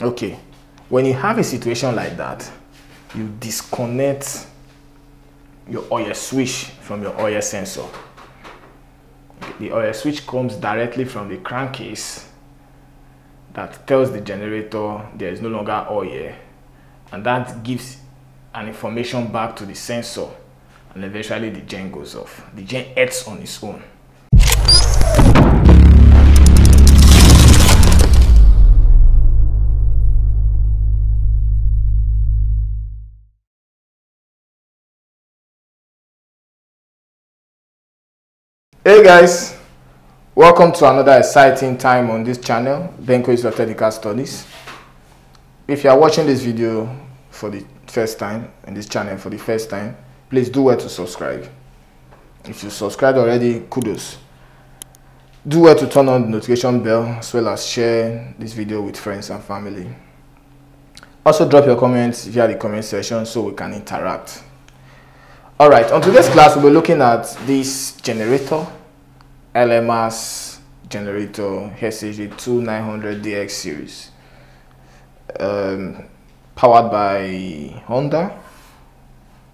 Okay, when you have a situation like that, you disconnect your oil switch from your oil sensor. The oil switch comes directly from the crankcase that tells the generator there is no longer oil and that gives an information back to the sensor and eventually the gen goes off. The gen acts on its own. Hey guys, welcome to another exciting time on this channel, Benco is Technical Studies. If you are watching this video for the first time in this channel for the first time, please do well to subscribe. If you subscribed already, kudos. Do well to turn on the notification bell as well as share this video with friends and family. Also drop your comments via the comment section so we can interact. Alright, on today's class we'll be looking at this generator LMS generator HSG2900DX series um, powered by Honda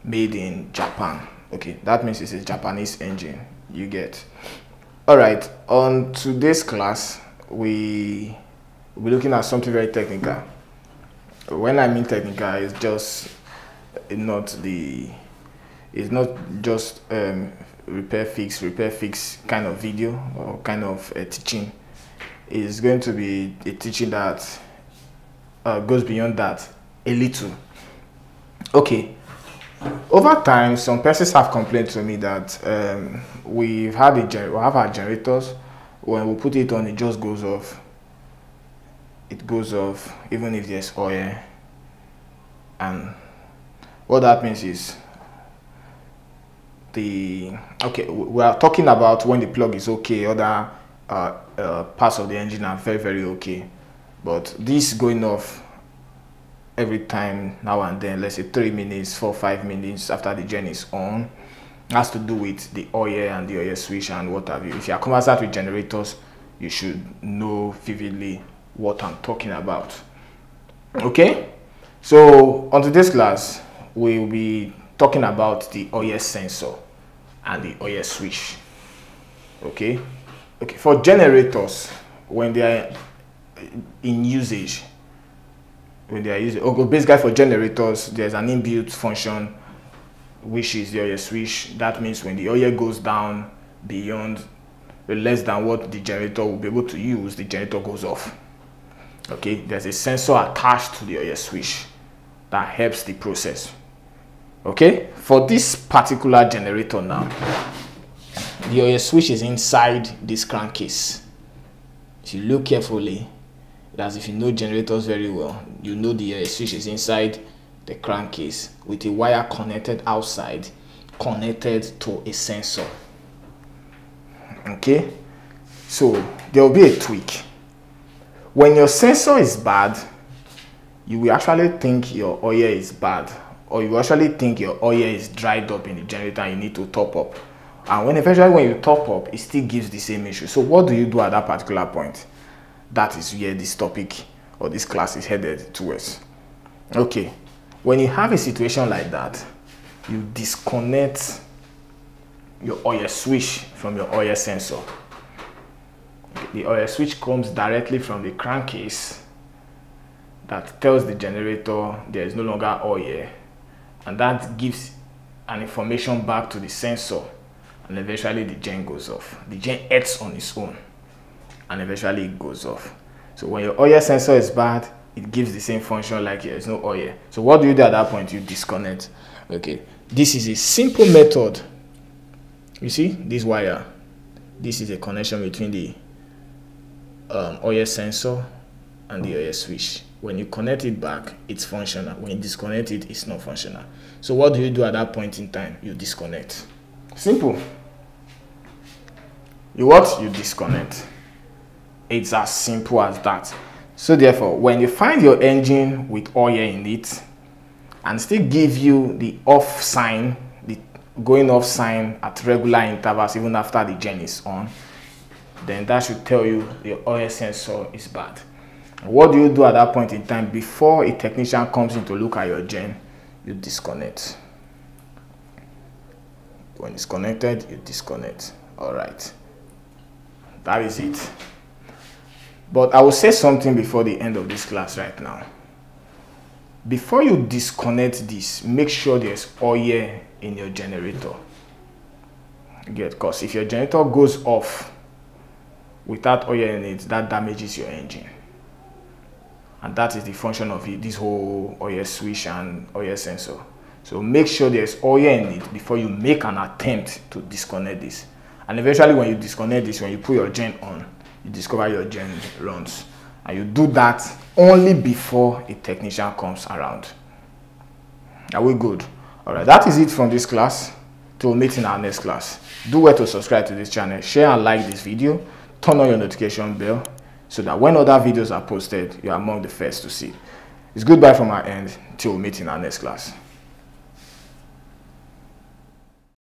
made in Japan. Okay that means it's a Japanese engine you get. All right on today's class we will be looking at something very technical. When I mean technical it's just not the it's not just um, repair fix repair fix kind of video or kind of a teaching. It's going to be a teaching that uh, goes beyond that a little. Okay. Over time some persons have complained to me that um, we've had a we have our generators. When we put it on it just goes off. It goes off even if there's oil. And what that means is the okay we are talking about when the plug is okay other uh, uh, parts of the engine are very very okay. But this going off every time now and then let's say three minutes four five minutes after the gen is on has to do with the oil and the oil switch and what have you. If you are conversant with generators you should know vividly what i'm talking about. Okay? So on today's class we will be talking about the oil sensor and the oil switch. Okay? Okay for generators when they are in usage when they are using oh, okay, basically for generators there's an inbuilt function which is the oil switch. That means when the oil goes down beyond less than what the generator will be able to use the generator goes off. Okay? There's a sensor attached to the oil switch that helps the process okay? For this particular generator now the oil switch is inside this crankcase. If you look carefully as if you know generators very well you know the oil switch is inside the crankcase with a wire connected outside connected to a sensor. Okay? So there will be a tweak. When your sensor is bad you will actually think your oil is bad or you actually think your oil is dried up in the generator and you need to top up. And when eventually when you top up it still gives the same issue. So what do you do at that particular point? That is where this topic or this class is headed towards. Okay. When you have a situation like that you disconnect your oil switch from your oil sensor. The oil switch comes directly from the crankcase that tells the generator there is no longer oil and that gives an information back to the sensor and eventually the gen goes off. The gen acts on its own and eventually it goes off. So when your oil sensor is bad it gives the same function like there is no oil so what do you do at that point? You disconnect. Okay. This is a simple method. You see this wire? This is a connection between the um, oil sensor and the oil switch when you connect it back it's functional. When you disconnect it it's not functional. So what do you do at that point in time? You disconnect. Simple. You what? You disconnect. It's as simple as that. So therefore when you find your engine with oil in it and still give you the off sign the going off sign at regular intervals even after the gen is on then that should tell you the oil sensor is bad what do you do at that point in time before a technician comes in to look at your gen? You disconnect. When it's connected you disconnect. All right. That is it. But i will say something before the end of this class right now. Before you disconnect this make sure there's oil in your generator. Get because if your generator goes off without oil in it that damages your engine and that is the function of it, this whole oil switch and oil sensor. So make sure there's oil in it before you make an attempt to disconnect this. And eventually when you disconnect this when you put your gen on you discover your gen runs. And you do that only before a technician comes around. Are we good? All right that is it from this class till meet in our next class. Do well to subscribe to this channel share and like this video turn on your notification bell so that when other videos are posted you are among the first to see. It's goodbye from our end. Till meet in our next class